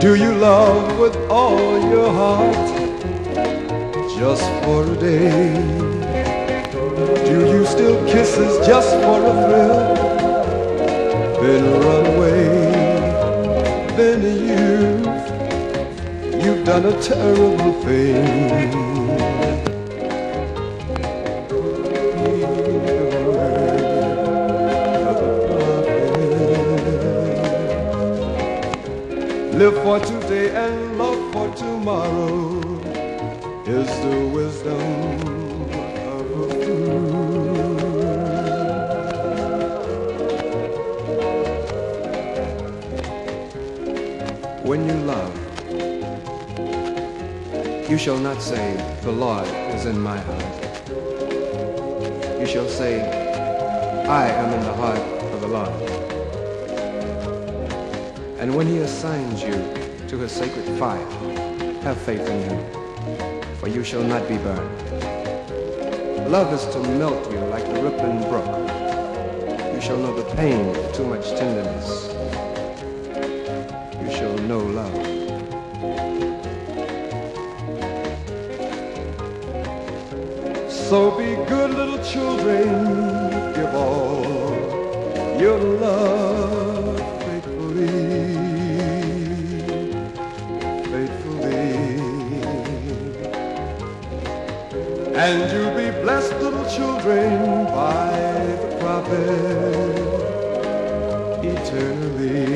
Do you love with all your heart just for a day? Do you still kisses just for a thrill? Then run away. Then you've, you've done a terrible thing. Live for today and love for tomorrow is the wisdom of a fool. When you love, you shall not say, The Lord is in my heart. You shall say, I am in the heart of the Lord. And when he assigns you to his sacred fire, have faith in him, for you shall not be burned. Love is to melt you like the rippling brook. You shall know the pain of too much tenderness. You shall know love. So be good little children, give all your love And you'll be blessed little children by the prophet eternally.